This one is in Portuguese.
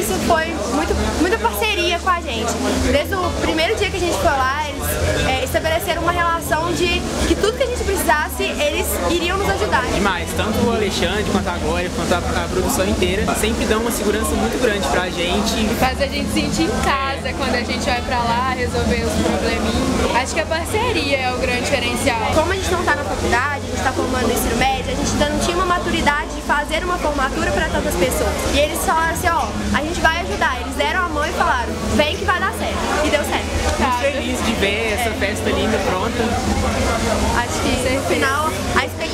início foi muito, muita parceria com a gente. Desde o primeiro dia que a gente foi lá, eles é, estabeleceram uma relação de que tudo que a gente precisasse, eles iriam nos ajudar. E mais, tanto o Alexandre quanto a Glória, quanto a, a produção inteira, sempre dão uma segurança muito grande pra gente. Faz a gente sentir em casa quando a gente vai pra lá resolver os probleminhas. Acho que a parceria é o grande diferencial. Como a gente não tá na faculdade, a gente tá formando no ensino médio, a gente ainda não tinha uma maturidade de fazer uma formatura para tantas pessoas. E eles falaram assim, ó, a gente vai ajudar. Eles deram a mão e falaram, vem que vai dar certo. E deu certo. Muito feliz de ver essa festa linda pronta. Acho que no final a expectativa